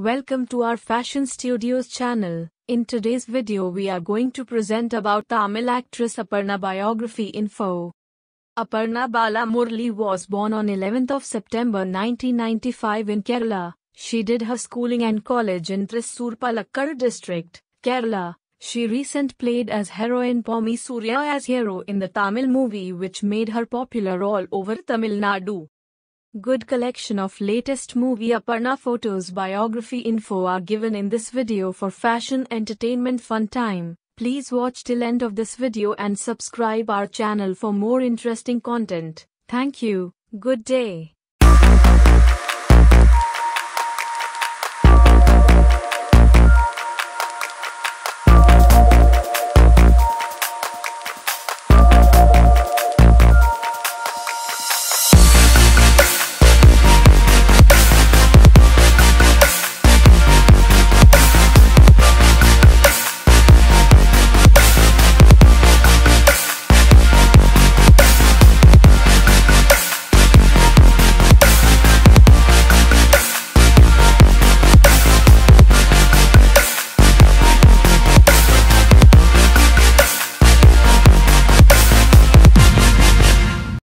Welcome to our Fashion Studios channel. In today's video we are going to present about Tamil actress Aparna biography info. Aparna Balamurali was born on 11th of September 1995 in Kerala. She did her schooling and college in Thrissur Palakkad district, Kerala. She recent played as heroine Pommi Surya as hero in the Tamil movie which made her popular all over Tamil Nadu. Good collection of latest movie Aparna photos biography info are given in this video for fashion entertainment fun time. Please watch till end of this video and subscribe our channel for more interesting content. Thank you. Good day.